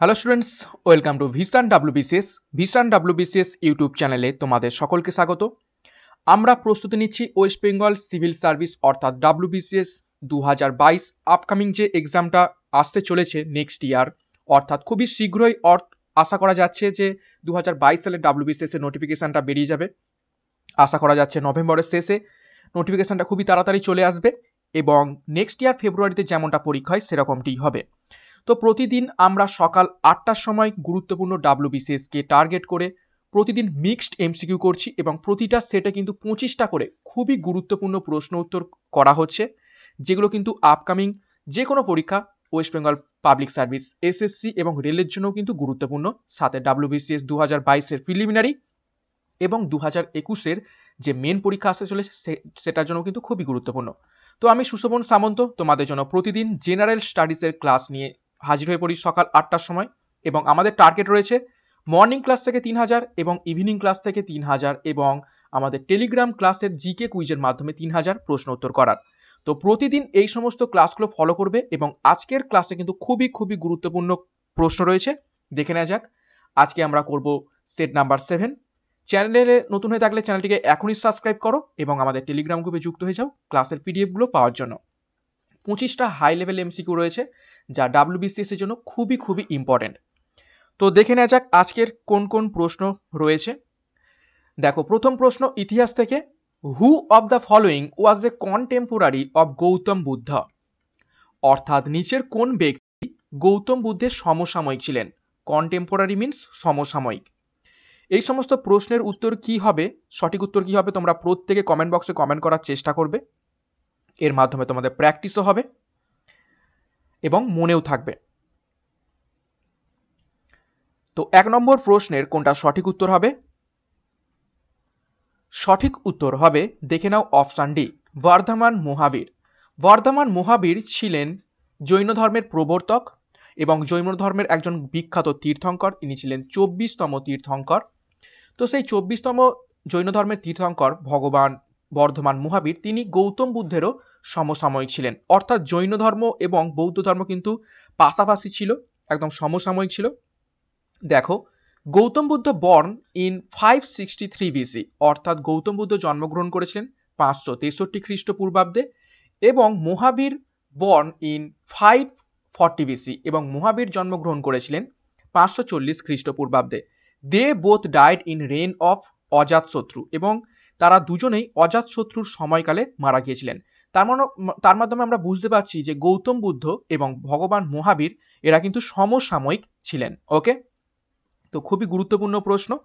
Hello students welcome to Vision WBCS Vision WBCS YouTube চ্যানেলে তোমাদের সকলকে স্বাগত। আমরা প্রস্তুতি নিচ্ছি ওয়েস্ট বেঙ্গল সিভিল সার্ভিস অর্থাৎ ডাব্লিউবিসিএস দু হাজার বাইশ আপকামিং যে এক্সামটা আসতে চলেছে নেক্সট ইয়ার অর্থাৎ খুবই শীঘ্রই আশা করা যাচ্ছে যে দু হাজার বাইশ সালে ডাব্লিউবিসিএস এর নোটিফিকেশানটা বেরিয়ে যাবে। আশা করা যাচ্ছে নভেম্বরের শেষে নোটিফিকেশানটা খুবই তাড়াতাড়ি চলে আসবে এবং নেক্সট ইয়ার ফেব্রুয়ারিতে যেমনটা পরীক্ষা হয় সেরকমটিই হবে। তো প্রতিদিন আমরা সকাল আটটার সময় গুরুত্বপূর্ণ ডাব্লিউবিসিএসকে টার্গেট করে প্রতিদিন মিক্সড এমসিকিউ করছি এবং প্রতিটা সেটে কিন্তু পঁচিশটা করে খুবই গুরুত্বপূর্ণ প্রশ্ন উত্তর করা হচ্ছে, যেগুলো কিন্তু আপকামিং যে কোনো পরীক্ষা West Bengal public service SSC এবং রেলের জন্যও কিন্তু গুরুত্বপূর্ণ। সাথে ডাব্লিউবিসিএস দু হাজার বাইশের প্রিলিমিনারি এবং দু হাজার একুশের যে মেন পরীক্ষা আসতে চলেছে সেটার জন্য কিন্তু খুবই গুরুত্বপূর্ণ। তো আমি সুশোভন সামন্ত, তোমাদের জন্য প্রতিদিন জেনারেল স্টাডিজের ক্লাস নিয়ে হাজির হয়ে পড়ি সকাল আটটার সময় এবং আমাদের টার্গেট রয়েছে মর্নিং ক্লাস থেকে তিন হাজার এবং ইভিনিং ক্লাস থেকে তিন হাজার এবং আমাদের টেলিগ্রাম ক্লাসের জিকে কুইজের মাধ্যমে তিন হাজার প্রশ্ন উত্তর করার। তো প্রতিদিন এই সমস্ত ক্লাসগুলো ফলো করবে এবং আজকের ক্লাসে কিন্তু খুবই খুবই গুরুত্বপূর্ণ প্রশ্ন রয়েছে। দেখে নেওয়া যাক। আজকে আমরা করব সেট নাম্বার সেভেন চ্যানেলে নতুন হয়ে থাকলে চ্যানেলটিকে এখনই সাবস্ক্রাইব করো এবং আমাদের টেলিগ্রাম গ্রুপে যুক্ত হয়ে যাও ক্লাসের পিডিএফগুলো পাওয়ার জন্য। পঁচিশটা হাই লেভেল এমসিকিউ রয়েছে। যা ডাব্লিউবিসিএস এর জন্য খুবই খুবই ইম্পর্টেন্ট তো দেখে নেওয়া যাক আজকের কোন কোন প্রশ্ন রয়েছে। দেখো, প্রথম প্রশ্ন ইতিহাস থেকে who of the following was a contemporary of Gautam Buddha অর্থাৎ নিচের কোন ব্যক্তি গৌতম বুদ্ধের সমসাময়িক ছিলেন? কন্টেম্পোরারি মিনস সমসাময়িক। এই সমস্ত প্রশ্নের উত্তর কি হবে? সঠিক উত্তর কি হবে? তোমরা প্রত্যেকে কমেন্ট বক্সে কমেন্ট করার চেষ্টা করবে। এর মাধ্যমে তোমাদের প্র্যাকটিসও হবে। এবং মনেও থাকবে। তো এক নম্বর প্রশ্নের কোনটা সঠিক উত্তর হবে? সঠিক উত্তর হবে, দেখে নাও অপশান ডি, বর্ধমান মহাবীর। বর্ধমান মহাবীর ছিলেন জৈন ধর্মের প্রবর্তক এবং জৈন ধর্মের একজন বিখ্যাত তীর্থঙ্কর। ইনি ছিলেন চব্বিশতম তীর্থঙ্কর। তো সেই চব্বিশতম জৈন ধর্মের তীর্থঙ্কর ভগবান বর্ধমান মহাবীর তিনি গৌতম বুদ্ধেরও সমসাময়িক ছিলেন। অর্থাৎ জৈন ধর্ম এবং বৌদ্ধ ধর্ম কিন্তু পাশাপাশি ছিল, একদম সমসাময়িক ছিল। দেখো, Gautam Buddha born in five sixty three BC অর্থাৎ গৌতম বুদ্ধ জন্মগ্রহণ করেছিলেন পাঁচশো তেষট্টি খ্রিস্টপূর্বাব্দে এবং Mahavir born in five forty BC এবং মহাবীর জন্মগ্রহণ করেছিলেন পাঁচশো চল্লিশ খ্রিস্টপূর্বাব্দে। They both died in reign of Ajatashatru এবং তারা দুজনেই অজাতশত্রুর সময়কালে মারা গিয়েছিলেন। তার মানে তার মাধ্যমে আমরা বুঝতে পারছি যে গৌতম বুদ্ধ এবং ভগবান মহাবীর, এরা কিন্তু সমসাময়িক ছিলেন। ওকে? তো খুবই গুরুত্বপূর্ণ প্রশ্ন।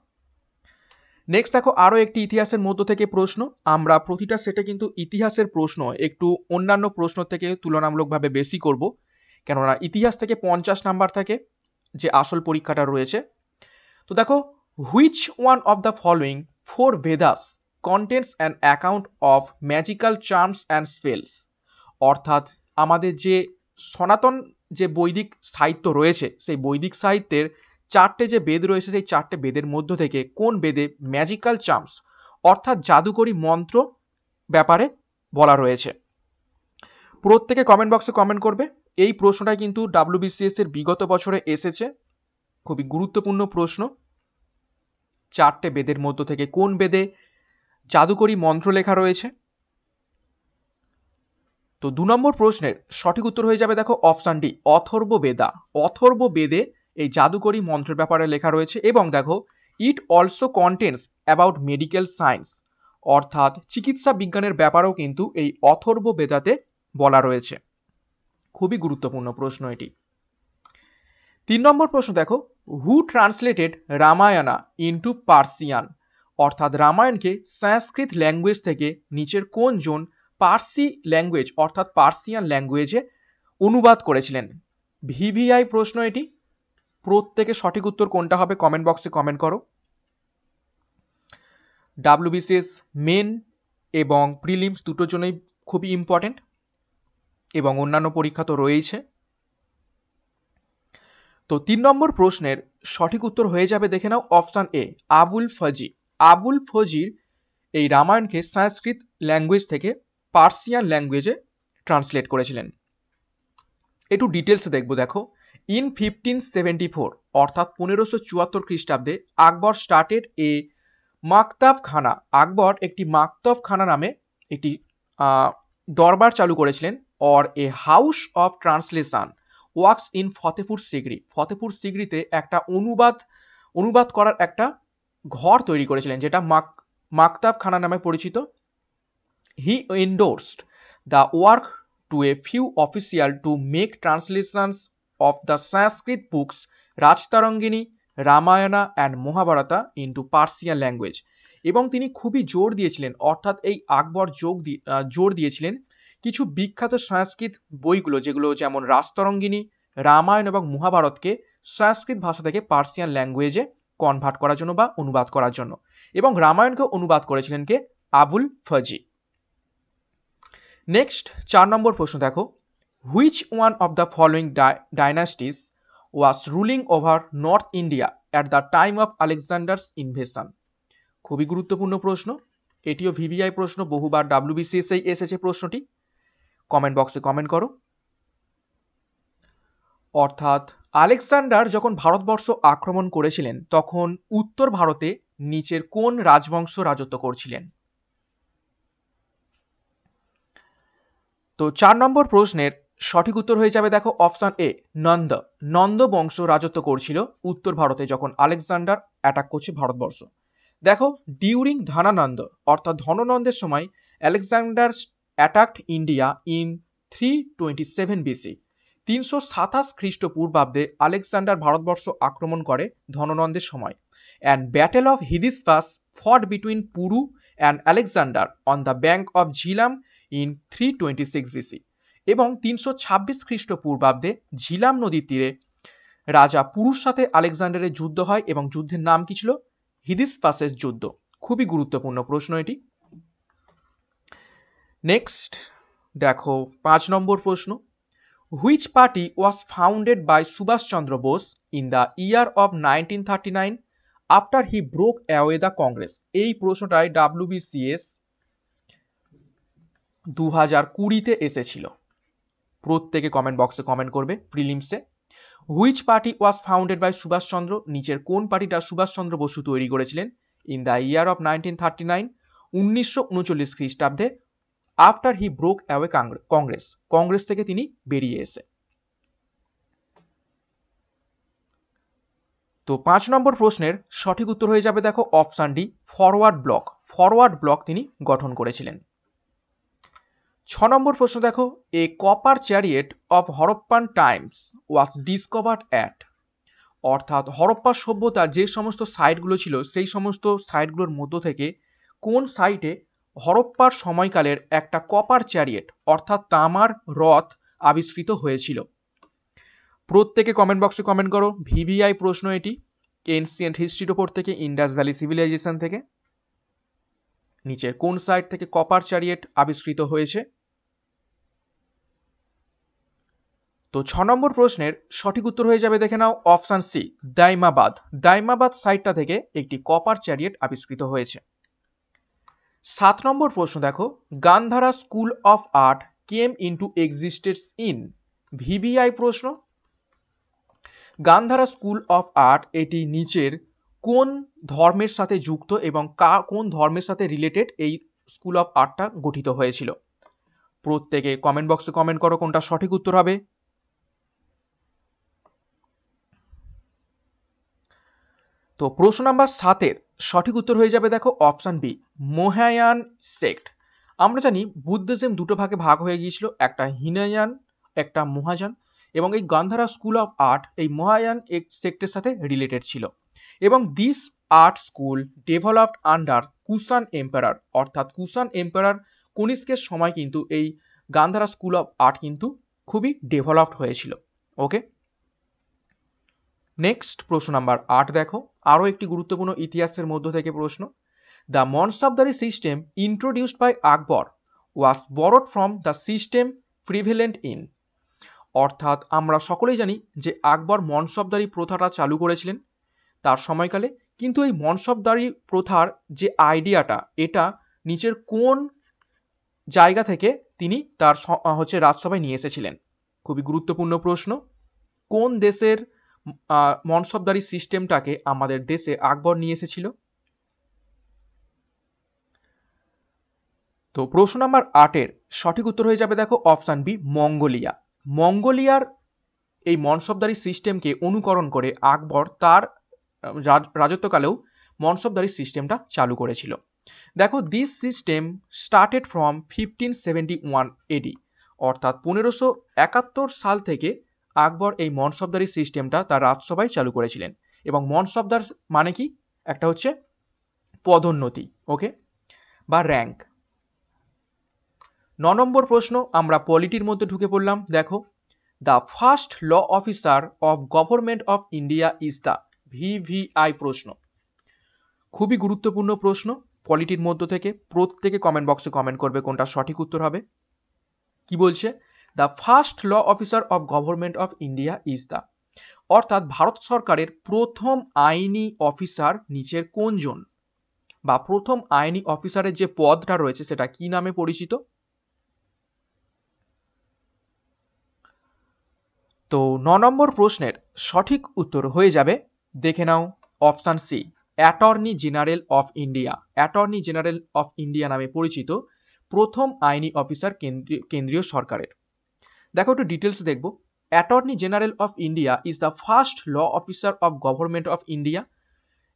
নেক্সট দেখো, আরও একটি ইতিহাসের মধ্য থেকে প্রশ্ন। আমরা প্রতিটা সেটে কিন্তু ইতিহাসের প্রশ্ন, একটু অন্যান্য প্রশ্ন থেকে তুলনামূলকভাবে বেশি করব। কেননা ইতিহাস থেকে পঞ্চাশ নাম্বার থাকে, যে আসল পরীক্ষাটা রয়েছে। তো দেখো which one of the following four Vedas contents and account of magical charms and spells অর্থাৎ আমাদের যে সনাতন যে বৈদিক সাহিত্য রয়েছে, সেই বৈদিক সাহিত্যের চারটে যে বেদ রয়েছে, সেই চারটে বেদের মধ্য থেকে কোন বেদে ম্যাজিক্যাল চার্মস অর্থাৎ জাদুকরী মন্ত্র ব্যাপারে বলা রয়েছে। প্রত্যেকে কমেন্ট বক্সে কমেন্ট করবে। এই প্রশ্নটা কিন্তু ডাব্লিউবিসিএস এর বিগত বছরে এসেছে। খুবই গুরুত্বপূর্ণ প্রশ্ন। চারটে বেদের মধ্য থেকে কোন বেদে জাদুকরী মন্ত্র লেখা রয়েছে। তো দু নম্বর প্রশ্নের সঠিক উত্তর হয়ে যাবে দেখো অপশান ডি অথর্ব বেদা। অথর্ব বেদে এই জাদুকরী মন্ত্রের ব্যাপারে লেখা রয়েছে এবং দেখো it also contents about medical science অর্থাৎ চিকিৎসা বিজ্ঞানের ব্যাপারেও কিন্তু এই অথর্ব বেদাতে বলা রয়েছে। খুবই গুরুত্বপূর্ণ প্রশ্ন এটি। তিন নম্বর প্রশ্ন দেখো who translated Ramayana into Persian অর্থাৎ রামায়ণকে সংস্কৃত ল্যাঙ্গুয়েজ থেকে নিচের কোন জন পার্সি ল্যাঙ্গুয়েজ অর্থাৎ পার্সিয়ান ল্যাঙ্গুয়েজে অনুবাদ করেছিলেন? ভিভিআই প্রশ্ন এটি। প্রত্যেকে সঠিক উত্তর কোনটা হবে কমেন্ট বক্সে কমেন্ট করো। ডাব্লিউবিসিএস মেন এবং প্রিলিমস দুটোর জন্যই খুবই ইম্পর্টেন্ট এবং অন্যান্য পরীক্ষা তো রয়েছে তো তিন নম্বর প্রশ্নের সঠিক উত্তর হয়ে যাবে দেখে নাও অপশান এ আবুল ফজি আবুল ফজির এই রামায়ণকে সংস্কৃত ল্যাঙ্গুয়েজ থেকে পার্সিয়ান ল্যাঙ্গুয়েজে ট্রান্সলেট করেছিলেন। একটু ডিটেলসে দেখব, দেখো। ইন ফিফটিন সেভেন্টি ফোর অর্থাৎ পনেরোশো চুয়াত্তর খ্রিস্টাব্দে আকবর স্টার্টেড এ মাকতাব খানা। আকবর একটি মাকতব খানা নামে একটি দরবার চালু করেছিলেন or a house of translation works in Fatehpur Sikri. Fatehpur সিগড়িতে একটা অনুবাদ অনুবাদ করার একটা ঘর তৈরি করেছিলেন, যেটা মাক, মাকতাব খানা নামে পরিচিত। He endorsed the work to a few official to make translations of the Sanskrit books Rajatarangini Ramayana and Mahabharata into Persian language এবং তিনি খুবই জোর দিয়েছিলেন, অর্থাৎ এই আকবর যোগ জোর দিয়েছিলেন কিছু বিখ্যাত সংস্কৃত বইগুলো, যেগুলো যেমন রাজতরঙ্গিনী, রামায়ণ এবং মহাভারতকে সংস্কৃত ভাষা থেকে পার্সিয়ান ল্যাঙ্গুয়েজে কনভার্ট করার জন্য বা অনুবাদ করার জন্য। এবং রামায়ণকে অনুবাদ করেছিলেন কে? আবুল ফজি। নেক্সট চার নম্বর প্রশ্ন দেখো। Which one of the following dynasties was ruling over north India at the time of Alexander's invasion খুবই গুরুত্বপূর্ণ প্রশ্ন। এটিও ভিভিআই প্রশ্ন। বহুবার ডাব্লিউবিসিএসআই এসেছে প্রশ্নটি। কমেন্ট বক্সে কমেন্ট করো। অর্থাৎ আলেকজান্ডার যখন ভারতবর্ষ আক্রমণ করেছিলেন, তখন উত্তর ভারতে নিচের কোন রাজবংশ রাজত্ব করছিলেন? তো চার নম্বর প্রশ্নের সঠিক উত্তর হয়ে যাবে দেখো অপশন এ, নন্দ। নন্দ বংশ রাজত্ব করছিল উত্তর ভারতে যখন আলেকজান্ডার অ্যাটাক করছে ভারতবর্ষ। দেখো ডিউরিং ধনানন্দ, অর্থাৎ ধননন্দের সময় Alexander attacked India in three twenty seven BC তিনশো সাতাশ খ্রিস্টপূর্বাব্দে আলেকজান্ডার ভারতবর্ষ আক্রমণ করে ধননন্দের সময়। And battle of Hydaspes fought between Puru and Alexander on the bank of Jhelum in three twenty six BC এবং তিনশো ছাব্বিশ খ্রিস্টপূর্বাব্দে ঝিলাম নদীর তীরে রাজা পুরুষ সাথে আলেকজান্ডারের যুদ্ধ হয় এবং যুদ্ধের নাম কি ছিল? হিদিসপাসের যুদ্ধ। খুবই গুরুত্বপূর্ণ প্রশ্ন এটি। নেক্সট দেখো পাঁচ নম্বর প্রশ্ন। Which party was founded by Subhas Chandra Bose in the year of nineteen thirty nine after he broke away the Congress এই প্রশ্নটাই ডাব্লিউবিসিএস দু হাজার কুড়িতে এসেছিল। প্রত্যেকে কমেন্ট বক্সে কমেন্ট করবে প্রিলিমসে which party was founded by Subhas Chandra নিচের কোন পার্টিটা সুভাষচন্দ্র বসু তৈরি করেছিলেন? In the year of nineteen thirty nine উনিশশো উনচল্লিশ খ্রিস্টাব্দে after he broke away Congress Congress থেকে তিনি বেরিয়ে এসে। তো পাঁচ নম্বর প্রশ্নের সঠিক উত্তর হয়ে যাবে দেখো option D Forward Bloc Forward Bloc তিনি গঠন করেছিলেন। ছ নম্বর প্রশ্ন দেখো a copper chariot of Harappan times was discovered at অর্থাৎ হরপ্পা সভ্যতার যে সমস্ত সাইটগুলো ছিল, সেই সমস্ত সাইটগুলোর মধ্য থেকে কোন সাইটে হরপ্পার সময়কালের একটা কপার চ্যারিয়েট, অর্থাৎ তামার রথ, আবিষ্কৃত হয়েছিল। প্রত্যেকে কমেন্ট বক্সে কমেন্ট করো। ভিভিআই প্রশ্ন এটি এনসিয়েন্ট হিস্ট্রির ওপর থেকে ইন্ডাস ভ্যালি সিভিলাইজেশন থেকে। নিচের কোন সাইট থেকে কপার চ্যারিয়েট আবিষ্কৃত হয়েছে? তো ছ নম্বর প্রশ্নের সঠিক উত্তর হয়ে যাবে, দেখে নাও অপশান সি দাইমাবাদ। দাইমাবাদ সাইটটা থেকে একটি কপার চ্যারিয়েট আবিষ্কৃত হয়েছে। সাত নম্বর প্রশ্ন দেখো। Gandhara school of art came into existence in? VVI প্রশ্ন। গান্ধারা স্কুল অফ আর্ট এটি নিচের কোন ধর্মের সাথে যুক্ত এবং কা, কোন ধর্মের সাথে রিলেটেড এই স্কুল অফ আর্টটা গঠিত হয়েছিল? প্রত্যেকে কমেন্ট বক্সে কমেন্ট করো কোনটা সঠিক উত্তর হবে। তো প্রশ্ন নাম্বার সাতের সঠিক উত্তর হয়ে যাবে দেখো অপশান বি মোহায়ান সেক্ট আমরা জানি বুদ্ধিজম দুটো ভাগে ভাগ হয়ে গিয়েছিল, একটা হিনায়ান একটা মহাজান এবং এই গান্ধারা স্কুল অফ আর্ট এই মহায়ান সেক্টের সাথে রিলেটেড ছিল। এবং this art school developed under Kushan emperor অর্থাৎ কুসান এম্পারার কনিষ্কের সময় কিন্তু এই গান্ধারা স্কুল অফ আর্ট কিন্তু খুবই ডেভেলপড হয়েছিল। ওকে নেক্সট প্রশ্ন নাম্বার আট দেখো। আরও একটি গুরুত্বপূর্ণ ইতিহাসের মধ্য থেকে প্রশ্ন। The mansabdari system introduced by Akbar was borrowed from the system prevalent in অর্থাৎ আমরা সকলেই জানি যে আকবর মনসবদারি প্রথাটা চালু করেছিলেন। তার সময়কালে কিন্তু এই মনসবদারি প্রথার যে আইডিয়াটা, এটা নিচের কোন জায়গা থেকে তিনি তার হচ্ছে রাজসভায় নিয়ে এসেছিলেন? খুবই গুরুত্বপূর্ণ প্রশ্ন। কোন দেশের মনসবদারি সিস্টেমটাকে আমাদের দেশে আকবর নিয়ে এসেছিল। তো প্রশ্ন নাম্বার আটের সঠিক উত্তর হয়ে যাবে দেখো অপশান বি, মঙ্গোলিয়া। মঙ্গোলিয়ার এই মনসবদারি সিস্টেমকে অনুকরণ করে আকবর তার রাজত্বকালেও মনসবদারি সিস্টেমটা চালু করেছিল। দেখো this system started from fifteen seventy one AD অর্থাৎ পনেরোশো একাত্তর সাল থেকে আকবর এই মনসবদারি সিস্টেমটা তার রাজসভায় চালু করেছিলেন। এবং মনসবদার মানে কি? একটা হচ্ছে পদোন্নতি ওকে বা র্যাঙ্ক ন নম্বর প্রশ্ন, আমরা পলিটির মধ্যে ঢুকে পড়লাম। দেখো the first law officer of government of India is the VVI প্রশ্ন। খুবই গুরুত্বপূর্ণ প্রশ্ন পলিটির মধ্য থেকে। প্রত্যেকে কমেন্ট বক্সে কমেন্ট করবে কোনটা সঠিক উত্তর হবে। কি বলছে? The first law officer of government of India is the অর্থাৎ ভারত সরকারের প্রথম আইনি অফিসার নিচের কোনজন? বা প্রথম আইনি অফিসারের যে পদটা রয়েছে সেটা কি নামে পরিচিত? তো ন নম্বর প্রশ্নের সঠিক উত্তর হয়ে যাবে, দেখে নাও option C, attorney general of India. Attorney general of India নামে পরিচিত প্রথম আইনি অফিসার কেন্দ্রীয় সরকারের। দেখো একটু ডিটেলস দেখব। Attorney general of India is the first law officer of government of India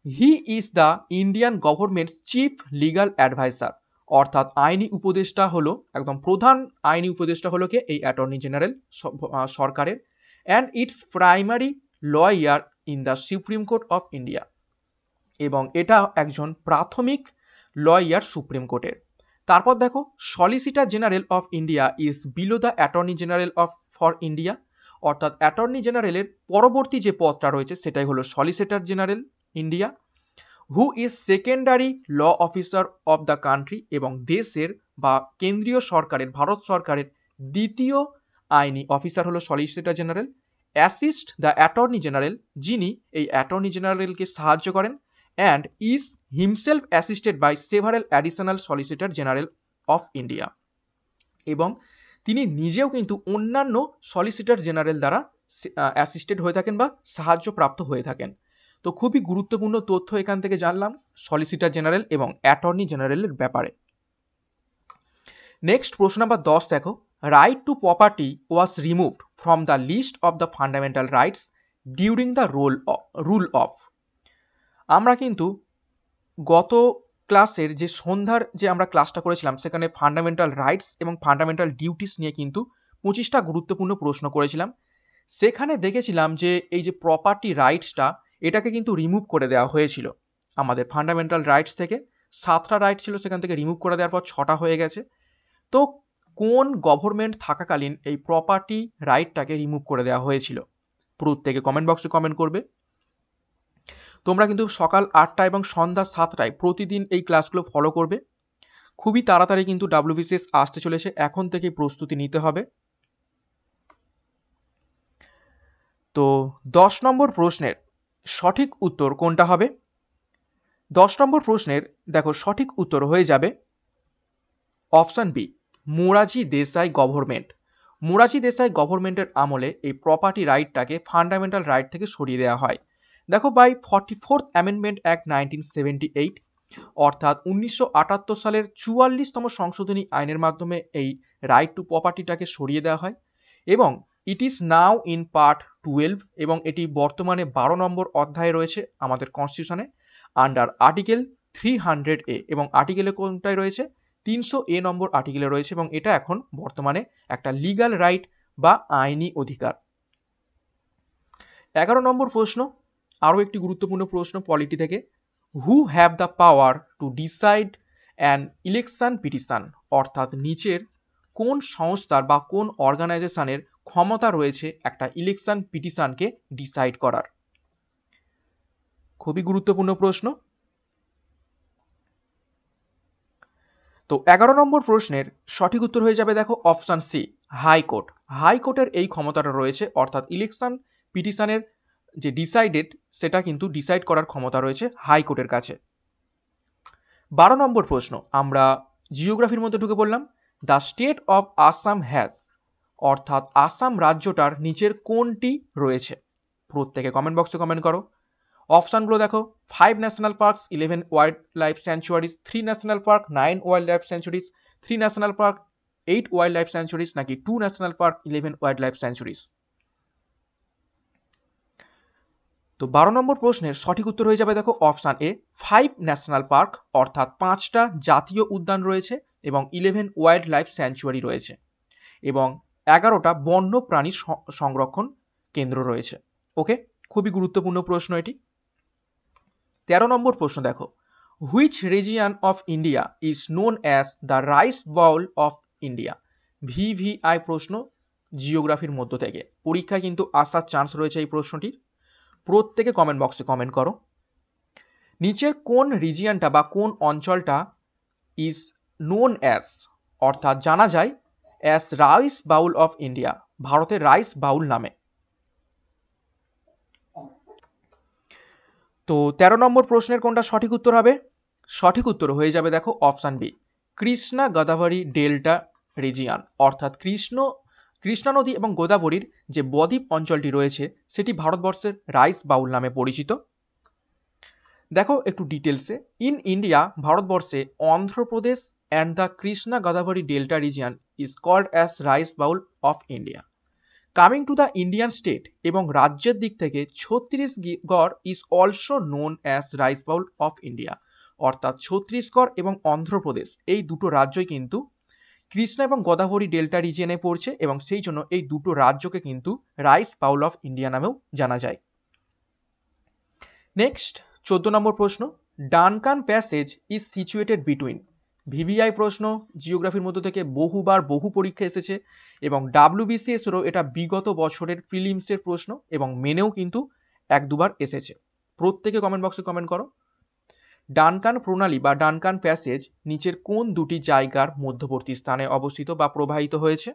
he is the Indian government chief legal adviser অর্থাৎ আইনি উপদেষ্টা হলো, একদম প্রধান আইনি উপদেষ্টা হলো কে? এই অ্যাটর্নি জেনারেল সরকারের। And its primary lawyer in the supreme court of India এবং এটা একজন প্রাথমিক লয়ার সুপ্রিম কোর্টের তারপর দেখো solicitor general of India is below the attorney general of for India অর্থাৎ অ্যাটর্নি জেনারেলের পরবর্তী যে পদটা রয়েছে, সেটাই হলো solicitor general India who is secondary law officer of the country এবং দেশের বা কেন্দ্রীয় সরকারের, ভারত সরকারের দ্বিতীয় আইনি অফিসার হলো solicitor general assist the attorney general যিনি এই অ্যাটর্নি জেনারেলকে সাহায্য করেন। And is himself assisted by several additional solicitor general of India এবং তিনি নিজেও কিন্তু অন্যান্য সলিসিটার জেনারেল দ্বারা অ্যাসিস্টেড হয়ে থাকেন বা সাহায্যপ্রাপ্ত হয়ে থাকেন। তো খুবই গুরুত্বপূর্ণ তথ্য এখান থেকে জানলাম সলিসিটার জেনারেল এবং অ্যাটর্নি জেনারেলের ব্যাপারে। নেক্সট প্রশ্ন নাম্বার দশ দেখো। Right to property was removed from the list of the fundamental rights during the role rule of আমরা কিন্তু গত ক্লাসের যে সন্ধ্যার যে আমরা ক্লাসটা করেছিলাম, সেখানে ফান্ডামেন্টাল রাইটস এবং ফান্ডামেন্টাল ডিউটিস নিয়ে কিন্তু পঁচিশটা গুরুত্বপূর্ণ প্রশ্ন করেছিলাম। সেখানে দেখেছিলাম যে এই যে প্রপার্টি রাইটসটা এটাকে কিন্তু রিমুভ করে দেওয়া হয়েছিল। আমাদের ফান্ডামেন্টাল রাইটস থেকে সাতটা রাইট ছিল, সেখান থেকে রিমুভ করে দেওয়ার পর ছটা হয়ে গেছে। তো কোন গভর্নমেন্ট থাকাকালীন এই প্রপার্টি রাইটটাকে রিমুভ করে দেওয়া হয়েছিল? প্রত্যেকে কমেন্ট বক্সে কমেন্ট করবে। তোমরা কিন্তু সকাল আটটা এবং সন্ধ্যা সাতটায় প্রতিদিন এই ক্লাসগুলো ফলো করবে। খুবই তাড়াতাড়ি কিন্তু ডাব্লিউবিসিএস আসতে চলেছে, এখন থেকে প্রস্তুতি নিতে হবে। তো দশ নম্বর প্রশ্নের সঠিক উত্তর কোনটা হবে? দশ নম্বর প্রশ্নের, দেখো, সঠিক উত্তর হয়ে যাবে option B Morarji Desai government Morarji Desai গভর্নমেন্টের আমলে এই প্রপার্টি রাইটটাকে ফান্ডামেন্টাল রাইট থেকে সরিয়ে দেওয়া হয়। দেখো by forty fourth amendment act nineteen seventy eight অর্থাৎ উনিশশো আটাত্তর সালের চুয়াল্লিশতম সংশোধনী আইনের মাধ্যমে এই রাইট টু প্রপার্টিটাকে সরিয়ে দেওয়া হয় এবং it is now in part twelve এবং এটি বর্তমানে বারো নম্বর অধ্যায়ে রয়েছে আমাদের কনস্টিটিউশনে under article three hundred A এবং আর্টিকেলে কোনটায় রয়েছে? তিনশো এ নম্বর আর্টিকেলে রয়েছে এবং এটা এখন বর্তমানে একটা লিগাল রাইট বা আইনি অধিকার। এগারো নম্বর প্রশ্ন আরও একটি গুরুত্বপূর্ণ প্রশ্ন পলিটি থেকে who have the power to decide an election petition অর্থাৎ নিচের কোন সংস্থার বা কোন অর্গানাইজেশনের ক্ষমতা রয়েছে একটা ইলেকশন পিটিশনকে ডিসাইড করার? খুবই গুরুত্বপূর্ণ প্রশ্ন। তো এগারো নম্বর প্রশ্নের সঠিক উত্তর হয়ে যাবে দেখো অপশান সি হাইকোর্ট হাইকোর্টের এই ক্ষমতাটা রয়েছে, অর্থাৎ ইলেকশন পিটিশনের যে ডিসাইডেড সেটা কিন্তু ডিসাইড করার ক্ষমতা রয়েছে হাইকোর্টের কাছে। বারো নম্বর প্রশ্ন, আমরা জিওগ্রাফির মধ্যে ঢুকে পড়লাম। The state of Assam has অর্থাৎ আসাম রাজ্যটার নিচের কোনটি রয়েছে? প্রত্যেকে কমেন্ট বক্সে কমেন্ট করো। অপশানগুলো দেখো five national parks eleven wild life sanctuaries three national park nine wild life sanctuaries three national park eight wild life sanctuaries নাকি two national park eleven wild life sanctuaries তো বারো নম্বর প্রশ্নের সঠিক উত্তর হয়ে যাবে দেখো option A five national park অর্থাৎ পাঁচটা জাতীয় উদ্যান রয়েছে এবং ইলেভেন ওয়াইল্ড লাইফ স্যাঞ্চুয়ারি রয়েছে এবং এগারোটা বন্য প্রাণী সংরক্ষণ কেন্দ্র রয়েছে। ওকে খুবই গুরুত্বপূর্ণ প্রশ্ন এটি। তেরো নম্বর প্রশ্ন দেখো which region of India is known as the rice bowl of India VVI প্রশ্ন জিওগ্রাফির মধ্য থেকে। পরীক্ষায় কিন্তু আসার চান্স রয়েছে এই প্রশ্নটির। প্রত্যেকে কমেন্ট বক্সে কমেন্ট করো। নিচের কোন রিজিয়ানটা বা কোন অঞ্চলটা ইজ নোন অ্যাজ অর্থাৎ জানা যায় as rice bowl of India ভারতের রাইস বাউল নামে। তো ১৩ নম্বর প্রশ্নের কোনটা সঠিক উত্তর হবে? সঠিক উত্তর হয়ে যাবে দেখো option B Krishna Godavari delta region অর্থাৎ কৃষ্ণ কৃষ্ণা নদী এবং গোদাবরীর যে বদ্বীপ অঞ্চলটি রয়েছে, সেটি ভারতবর্ষের রাইস বাউল নামে পরিচিত। দেখো একটু ডিটেলসে। ইন ইন্ডিয়া, ভারতবর্ষে Andhra Pradesh and the Krishna Godavari delta region is called as rice bowl of India coming to the Indian state এবং রাজ্যের দিক থেকে Chhattisgarh is also known as rice bowl of India অর্থাৎ ছত্তিশগড় এবং অন্ধ্রপ্রদেশ, এই দুটো রাজ্যই কিন্তু কৃষ্ণা এবং গোদাবরী ডেল্টা রিজিয়নে পড়ছে এবং সেই জন্য এই দুটো রাজ্যকে কিন্তু রাইস পাউল অফ ইন্ডিয়া নামেও জানা যায়। নেক্সট চোদ্দ নম্বর প্রশ্ন, Duncan passage is situated between VVI প্রশ্ন, জিওগ্রাফির মধ্য থেকে বহুবার বহু পরীক্ষা এসেছে এবং ডাব্লিউবিসিএসেরও এটা বিগত বছরের প্রিলিমসের প্রশ্ন এবং মেনেও কিন্তু এক দুবার এসেছে। প্রত্যেকে কমেন্ট বক্সে কমেন্ট করো। ডানকান প্রণালী বা ডানকান প্যাসেজ নিচের কোন দুটি জায়গার মধ্যবর্তী স্থানে অবস্থিত বা প্রবাহিত হয়েছে?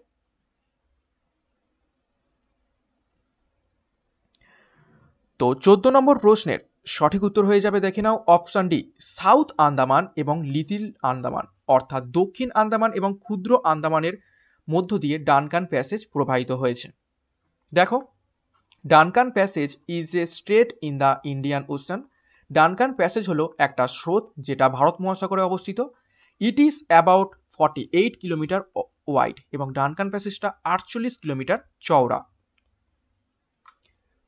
তো চোদ্দ নম্বর প্রশ্নের সঠিক উত্তর হয়ে যাবে, দেখে নাও। অপশন ডি, সাউথ আন্দামান এবং লিটিল আন্দামান, অর্থাৎ দক্ষিণ আন্দামান এবং ক্ষুদ্র আন্দামানের মধ্য দিয়ে ডানকান প্যাসেজ প্রবাহিত হয়েছে। দেখো, Duncan passage is a strait in the Indian ocean Duncan passage হলো একটা স্রোত যেটা ভারত মহাসাগরে অবস্থিত। It is about forty eight kilometre wide এবং ডানকান প্যাসেজটা আটচল্লিশ কিলোমিটার চওড়া।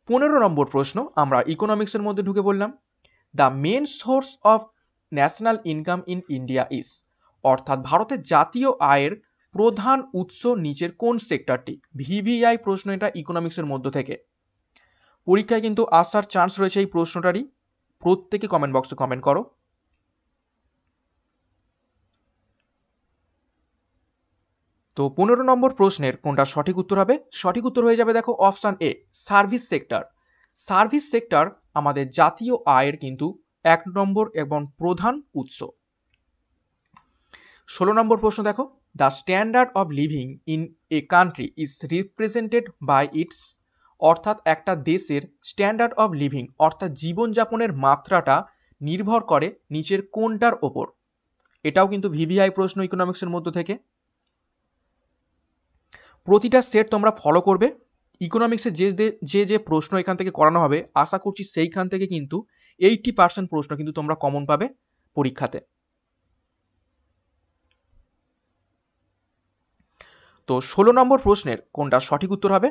পনেরো নম্বর প্রশ্ন, আমরা ইকোনমিক্সের মধ্যে ঢুকে বললাম the main source of national income in India is অর্থাৎ ভারতের জাতীয় আয়ের প্রধান উৎস নিচের কোন সেক্টরটি ভিভিআই প্রশ্ন এটা ইকোনমিক্সের মধ্য থেকে। পরীক্ষায় কিন্তু আসার চান্স রয়েছে এই প্রশ্নটারই। প্রত্যেকে কমেন্ট বক্সে কমেন্ট করো। তো পনেরো নম্বর প্রশ্নের কোনটা সঠিক উত্তর হবে? সঠিক উত্তর হয়ে যাবে দেখো option A service sector service sector আমাদের জাতীয় আয়ের কিন্তু এক নম্বর এবং প্রধান উৎস। ষোলো নম্বর প্রশ্ন দেখো the standard of living in a country is represented by its অর্থাৎ একটা দেশের স্ট্যান্ডার্ড অফ লিভিং অর্থাৎ জীবনযাপনের মাত্রাটা নির্ভর করে নিচের কোনটার ওপর। এটাও কিন্তু ভিভিআই প্রশ্ন ইকোনমিক্সের মধ্য থেকে। প্রতিটা সেট তোমরা ফলো করবে। ইকোনমিক্সে যে যে যে প্রশ্ন এখান থেকে করানো হবে, আশা করছি সেইখান থেকে কিন্তু এইটি পার্সেন্ট প্রশ্ন কিন্তু তোমরা কমন পাবে পরীক্ষাতে। তো ষোলো নম্বর প্রশ্নের কোনটা সঠিক উত্তর হবে?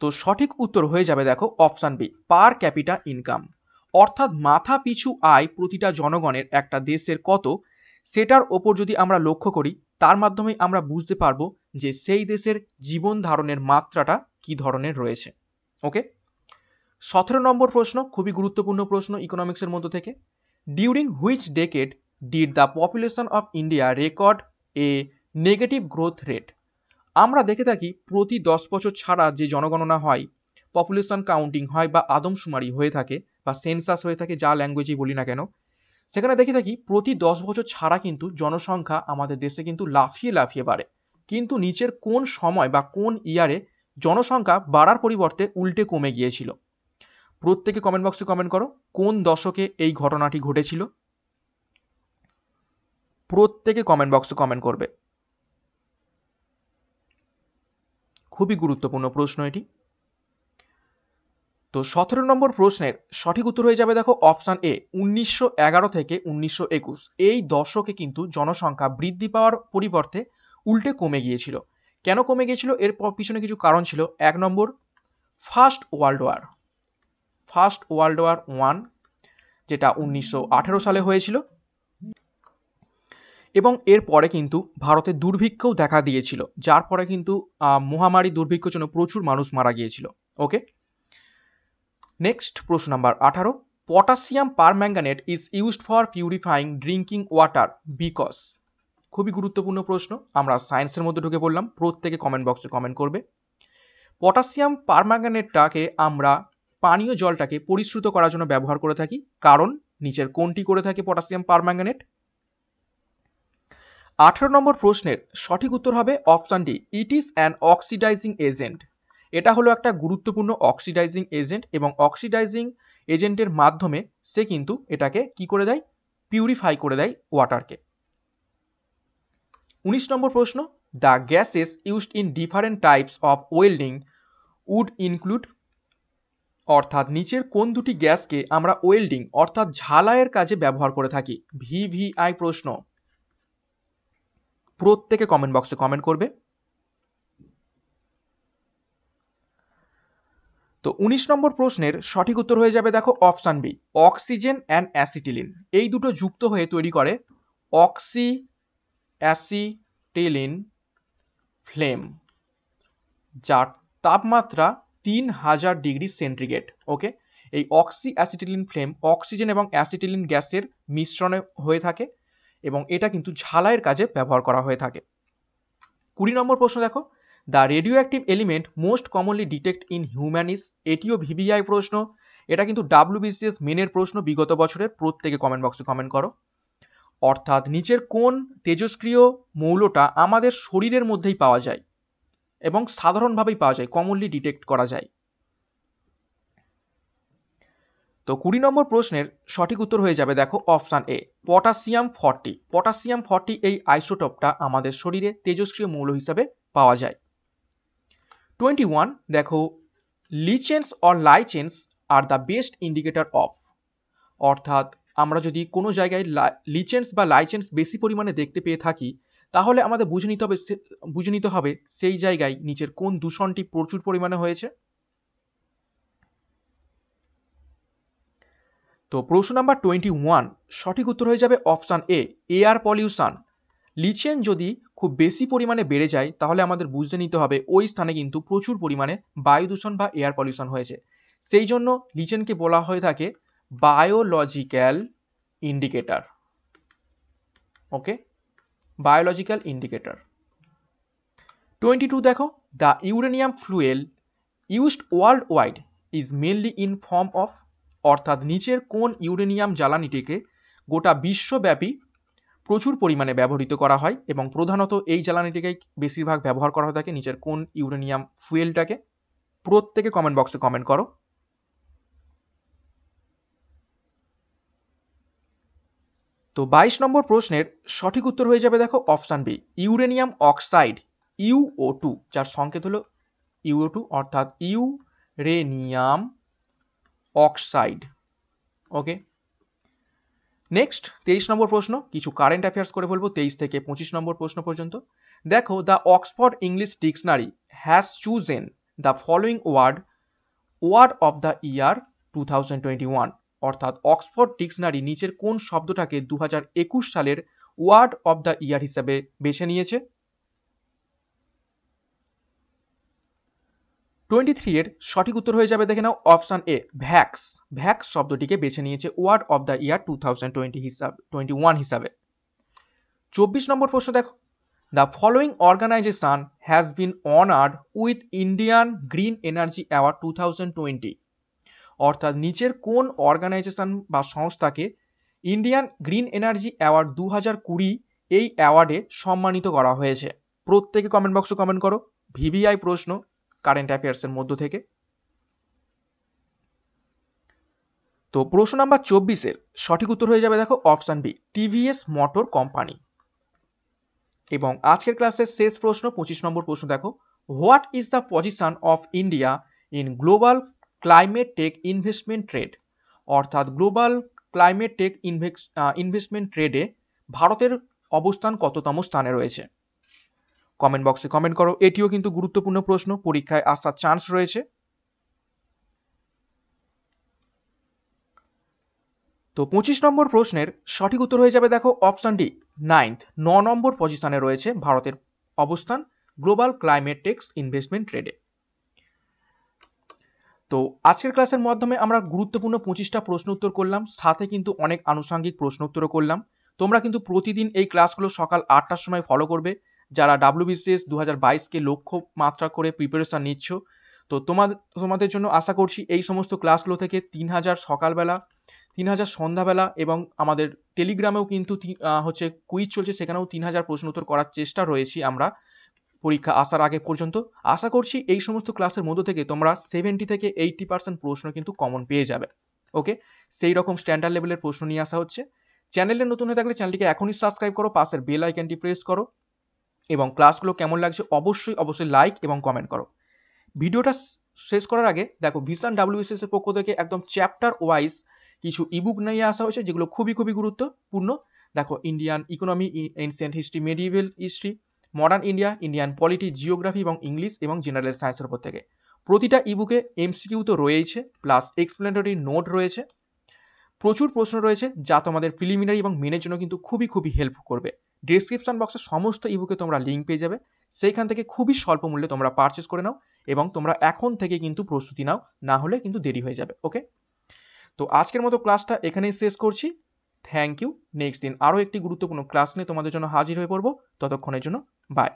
তো সঠিক উত্তর হয়ে যাবে দেখো option B per capita income অর্থাৎ মাথা পিছু আয় প্রতিটা জনগণের একটা দেশের কত, সেটার ওপর যদি আমরা লক্ষ্য করি, তার মাধ্যমে আমরা বুঝতে পারব যে সেই দেশের জীবন ধারণের মাত্রাটা কি ধরনের রয়েছে। ওকে সতেরো নম্বর প্রশ্ন, খুবই গুরুত্বপূর্ণ প্রশ্ন ইকোনমিক্সের মধ্য থেকে। During which decade did the population of India record a negative growth rate আমরা দেখে থাকি প্রতি দশ বছর ছাড়া যে জনগণনা হয় পপুলেশন কাউন্টিং হয় বা আদমশুমারি হয়ে থাকে বা সেন্সাস হয়ে থাকে যা ল্যাঙ্গুয়েজেই বলি না কেন, সেখানে দেখে থাকি প্রতি দশ বছর ছাড়া কিন্তু জনসংখ্যা আমাদের দেশে কিন্তু লাফিয়ে লাফিয়ে বাড়ে। কিন্তু নিচের কোন সময় বা কোন ইয়ারে জনসংখ্যা বাড়ার পরিবর্তে উল্টে কমে গিয়েছিল? প্রত্যেকে কমেন্ট বক্সে কমেন্ট করো, কোন দশকে এই ঘটনাটি ঘটেছিল? প্রত্যেকে কমেন্ট বক্সে কমেন্ট করবে। খুবই গুরুত্বপূর্ণ প্রশ্ন এটি। তো সতেরো নম্বর প্রশ্নের সঠিক উত্তর হয়ে যাবে দেখো অপশান এ, উনিশশো এগারো থেকে উনিশশো একুশ। এই দশকে কিন্তু জনসংখ্যা বৃদ্ধি পাওয়ার পরিবর্তে উল্টে কমে গিয়েছিল। কেন কমে গিয়েছিল? এর পিছনে কিছু কারণ ছিল। এক নম্বর, first world war. First world war one, যেটা উনিশশো আঠেরো সালে হয়েছিল। এবং এর পরে কিন্তু ভারতে দুর্ভিক্ষও দেখা দিয়েছিল, যার পরে কিন্তু মহামারী দুর্ভিক্ষের জন্য প্রচুর মানুষ মারা গিয়েছিল, ওকে? নেক্সট প্রশ্ন নাম্বার আঠারো potassium permanganate is used for purifying drinking water because খুবই গুরুত্বপূর্ণ প্রশ্ন, আমরা সায়েন্সের মধ্যে ঢুকে পড়লাম, প্রত্যেকে কমেন্ট বক্সে কমেন্ট করবে। পটাশিয়াম পারম্যাঙ্গানেটটাকে আমরা পানীয় জলটাকে পরিশ্রুত করার জন্য ব্যবহার করে থাকি, কারণ নিচের কোনটি করে থাকে পটাশিয়াম পারম্যাঙ্গানেট আঠারো নম্বর প্রশ্নের সঠিক উত্তর হবে option D it is an oxidising agent এটা হলো একটা গুরুত্বপূর্ণ অক্সিডাইজিং এজেন্ট এবং অক্সিডাইজিং এজেন্টের মাধ্যমে সে কিন্তু এটাকে কি করে দেয়? পিউরিফাই করে দেয় ওয়াটারকে উনিশ নম্বর প্রশ্ন the gases used in different types of welding would include অর্থাৎ নিচের কোন দুটি গ্যাসকে আমরা ওয়েল্ডিং অর্থাৎ ঝালাইয়ের কাজে ব্যবহার করে থাকি? ভিভিআই প্রশ্ন। প্রত্যেকে কমেন্ট বক্সে কমেন্ট করবে। তো উনিশ নম্বর প্রশ্নের সঠিক উত্তর হয়ে যাবে দেখো option B oxygen and acetylene এই দুটো যুক্ত হয়ে তৈরি করে অক্সি অ্যাসিটিলিন ফ্লেম যার তাপমাত্রা তিন হাজার ডিগ্রি সেন্টিগ্রেড ওকে এই অক্সি অ্যাসিটিলিন ফ্লেম অক্সিজেন এবং অ্যাসিটিলিন গ্যাসের মিশ্রণে হয়ে থাকে। এবং এটা কিন্তু ঝালাইয়ের কাজে ব্যবহার করা হয়ে থাকে। কুড়ি নম্বর প্রশ্ন দেখো। The radioactive element most commonly detect in humans এটিও ভিভিআই প্রশ্ন। এটা কিন্তু ডাব্লিউবিসিএস মেনের প্রশ্ন, বিগত বছরের প্রত্যেকে কমেন্ট বক্সে কমেন্ট করো। অর্থাৎ নিচের কোন তেজস্ক্রিয় মৌলটা আমাদের শরীরের মধ্যেই পাওয়া যায় এবং সাধারণভাবেই পাওয়া যায় কমনলি ডিটেক্ট করা যায়। তো কুড়ি নম্বর প্রশ্নের সঠিক উত্তর হয়ে যাবে, দেখো option A potassium forty potassium forty এই আইসোটপটা আমাদের শরীরে তেজস্ক্রিয় মৌল হিসাবে পাওয়া যায়। টোয়েন্টি ওয়ান দেখো lichens or lichens are the best indicator of অর্থাৎ আমরা যদি কোনো জায়গায় লিচেন্স বা লাইচেন্স বেশি পরিমাণে দেখতে পেয়ে থাকি, তাহলে আমাদের বুঝে নিতে হবে বুঝে নিতে হবে সেই জায়গায় নিচের কোন দূষণটি প্রচুর পরিমাণে হয়েছে। তো প্রশ্ন নাম্বার টোয়েন্টি ওয়ান সঠিক উত্তর হয়ে যাবে option A air pollution lichen যদি খুব বেশি পরিমাণে বেড়ে যায়, তাহলে আমাদের বুঝতে নিতে হবে ওই স্থানে কিন্তু প্রচুর পরিমাণে বায়ু দূষণ বা এয়ার পলিউশন হয়েছে। সেই জন্য লিচেনকে বলা হয়ে থাকে biological indicator okay biological indicator twenty two দেখো the uranium fuel used world wide is mainly in form of অর্থাৎ নিচের কোন ইউরেনিয়াম জ্বালানিটিকে গোটা বিশ্বব্যাপী প্রচুর পরিমাণে ব্যবহৃত করা হয় এবং প্রধানত এই জ্বালানিটিকে বেশিরভাগ ব্যবহার করা হয়ে থাকে নিচের কোন ইউরেনিয়াম ফুয়েলটাকে? প্রত্যেকে কমেন্ট বক্সে কমেন্ট করো। তো বাইশ নম্বর প্রশ্নের সঠিক উত্তর হয়ে যাবে দেখো option B, uranium oxide, UO two, যার সংকেত হলো ইউও টু, অর্থাৎ ইউরেনিয়াম অক্সাইড। ওকে নেক্সট তেইশ নম্বর প্রশ্ন। কিছু কারেন্ট অ্যাফেয়ার্স করে বলব তেইশ থেকে পঁচিশ নম্বর প্রশ্ন পর্যন্ত। দেখো the Oxford English dictionary has chosen the following word word of the year two thousand twenty one অর্থাৎ অক্সফোর্ড ডিকশনারি নিচের কোন শব্দটাকে দু হাজার একুশ সালের ওয়ার্ড অফ দ্য ইয়ার হিসাবে বেছে নিয়েছে? টোয়েন্টি থ্রি এর সঠিক উত্তর হয়ে যাবে, দেখে নাও, অপশান এ, ভ্যাক্স। ভ্যাক্স শব্দটিকে বেছে নিয়েছে word of the year two thousand twenty হিসাব, টোয়েন্টি ওয়ান হিসাবে। চব্বিশ নম্বর প্রশ্ন দেখো। The following organisation has been honoured with Indian green energy award two thousand twenty অর্থাৎ নিচের কোন অর্গানাইজেশন বা সংস্থাকে ইন্ডিয়ান গ্রিন এনার্জি অ্যাওয়ার্ড দু হাজার কুড়ি এই অ্যাওয়ার্ডে সম্মানিত করা হয়েছে? প্রত্যেকে কমেন্ট বক্সে কমেন্ট করো। ভিভিআই প্রশ্ন কারেন্ট অ্যাফেয়ার্সের মধ্য থেকে। তো প্রশ্ন নাম্বার চব্বিশের সঠিক উত্তর হয়ে যাবে দেখো option B TVS motor company এবং আজকের ক্লাসের শেষ প্রশ্ন, পঁচিশ নম্বর প্রশ্ন দেখো what is the position of India in global climate tech investment trade অর্থাৎ গ্লোবাল ক্লাইমেট টেক ইনভেস্টমেন্ট ট্রেডে ভারতের অবস্থান কততম স্থানে রয়েছে? কমেন্ট বক্সে কমেন্ট করো। এটিও কিন্তু গুরুত্বপূর্ণ প্রশ্ন, পরীক্ষায় আসার চান্স রয়েছে। তো পঁচিশ নম্বর প্রশ্নের সঠিক উত্তর হয়ে যাবে দেখো অপশন ডি নাইন্থ ন নম্বর পজিশনে রয়েছে ভারতের অবস্থান গ্লোবাল ক্লাইমেট টেক্স ইনভেস্টমেন্ট ট্রেডে তো আজকের ক্লাসের মাধ্যমে আমরা গুরুত্বপূর্ণ পঁচিশটা প্রশ্ন উত্তর করলাম, সাথে কিন্তু অনেক আনুষঙ্গিক প্রশ্ন উত্তরও করলাম। তোমরা কিন্তু প্রতিদিন এই ক্লাসগুলো সকাল আটটার সময় ফলো করবে। যারা ডাব্লিউবিসিএস দু হাজার বাইশকে লক্ষ্য মাত্রা করে প্রিপারেশন নিচ্ছ, তো তোমাদের তোমাদের জন্য আশা করছি এই সমস্ত ক্লাসগুলো থেকে তিন হাজার সকালবেলা তিন হাজার সন্ধ্যাবেলা এবং আমাদের টেলিগ্রামেও কিন্তু হচ্ছে কুইজ চলছে, সেখানেও তিন হাজার প্রশ্ন উত্তর করার চেষ্টা রয়েছি আমরা পরীক্ষা আসার আগে পর্যন্ত। আশা করছি এই সমস্ত ক্লাসের মধ্য থেকে তোমরা সেভেন্টি থেকে এইটটি পার্সেন্ট প্রশ্ন কিন্তু কমন পেয়ে যাবে। ওকে সেই রকম স্ট্যান্ডার্ড লেভেলের প্রশ্ন নিয়ে আসা হচ্ছে। চ্যানেলে নতুন হয়ে থাকলে চ্যানেলটিকে এখনই সাবস্ক্রাইব করো, পাশের বেল আইকনটি প্রেস করো। এবং ক্লাসগুলো কেমন লাগছে অবশ্যই অবশ্যই লাইক এবং কমেন্ট করো। ভিডিওটা শেষ করার আগে দেখো ভিশন ডাব্লিউবিসিএস এর পক্ষ থেকে একদম চ্যাপ্টার ওয়াইজ কিছু ইবুক নিয়ে আসা হয়েছে যেগুলো খুবই খুবই গুরুত্বপূর্ণ। দেখো Indian economy ancient history medieval history modern India Indian polity geography এবং ইংলিশ এবং জেনারেল সায়েন্সের উপর থেকে। প্রতিটা ইবুকে এমসিকিউ তো রয়েছে প্লাস এক্সপ্লেনেটরি নোট রয়েছে। প্রচুর প্রশ্ন রয়েছে যা তোমাদের প্রিলিমিনারি এবং মেনের জন্য কিন্তু খুবই খুবই হেল্প করবে। ডিসক্রিপশন বক্সে সমস্ত ইবুকে তোমরা লিঙ্ক পেয়ে যাবে। সেইখান থেকে খুবই স্বল্প মূল্যে তোমরা পারচেস করে নাও এবং তোমরা এখন থেকে কিন্তু প্রস্তুতি নাও, না হলে কিন্তু দেরি হয়ে যাবে ওকে তো আজকের মতো ক্লাসটা এখানেই শেষ করছি। থ্যাংক ইউ নেক্সট দিন আরও একটি গুরুত্বপূর্ণ ক্লাস নিয়ে তোমাদের জন্য হাজির হয়ে পড়ব। ততক্ষণের জন্য বাই